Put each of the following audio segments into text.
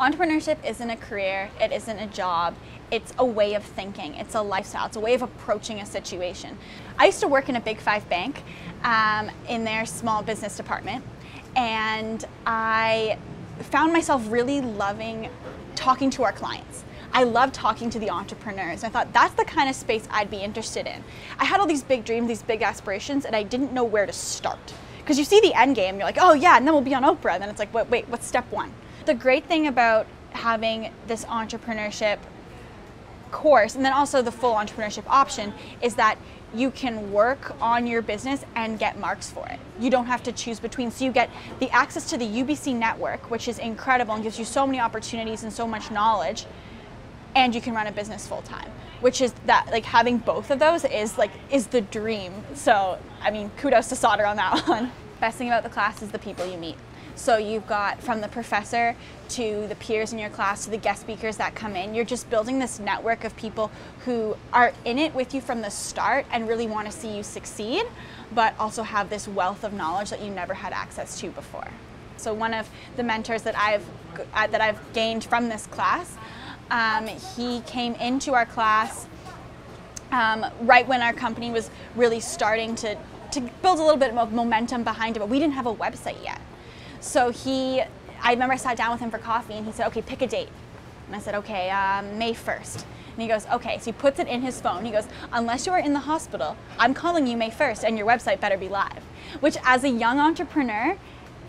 Entrepreneurship isn't a career, it isn't a job, it's a way of thinking, it's a lifestyle, it's a way of approaching a situation. I used to work in a big five bank um, in their small business department, and I found myself really loving talking to our clients. I love talking to the entrepreneurs. I thought that's the kind of space I'd be interested in. I had all these big dreams, these big aspirations, and I didn't know where to start. Because you see the end game, you're like, oh yeah, and then we'll be on Oprah. And then it's like, wait, wait, what's step one? The great thing about having this entrepreneurship course and then also the full entrepreneurship option is that you can work on your business and get marks for it. You don't have to choose between. So you get the access to the UBC network, which is incredible and gives you so many opportunities and so much knowledge, and you can run a business full time. Which is that like having both of those is like is the dream. So I mean, kudos to Sauder on that one. Best thing about the class is the people you meet. So you've got from the professor to the peers in your class to the guest speakers that come in. You're just building this network of people who are in it with you from the start and really want to see you succeed, but also have this wealth of knowledge that you never had access to before. So one of the mentors that I've uh, that I've gained from this class, um, he came into our class um, right when our company was really starting to to build a little bit of momentum behind it, but we didn't have a website yet. So he, I remember I sat down with him for coffee and he said, okay, pick a date. And I said, okay, um, May 1st. And he goes, okay. So he puts it in his phone. He goes, unless you are in the hospital, I'm calling you May 1st and your website better be live. Which, as a young entrepreneur,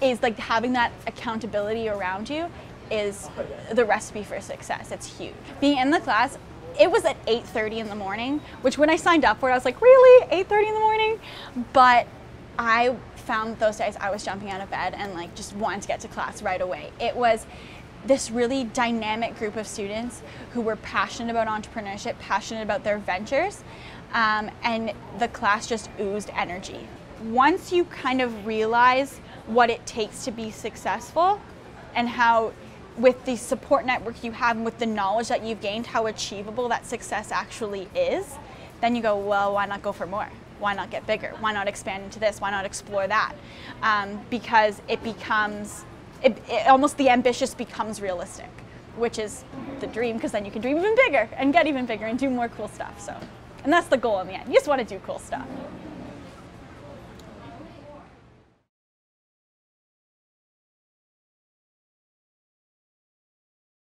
is like having that accountability around you is the recipe for success. It's huge. Being in the class, it was at 8.30 in the morning, which when I signed up for it, I was like, really? 8.30 in the morning? But I found those days I was jumping out of bed and like just wanted to get to class right away. It was this really dynamic group of students who were passionate about entrepreneurship, passionate about their ventures, um, and the class just oozed energy. Once you kind of realize what it takes to be successful and how with the support network you have and with the knowledge that you've gained, how achievable that success actually is, then you go, well, why not go for more? Why not get bigger? Why not expand into this? Why not explore that? Um, because it becomes, it, it, almost the ambitious becomes realistic, which is the dream, because then you can dream even bigger and get even bigger and do more cool stuff. So, and that's the goal in the end. You just want to do cool stuff.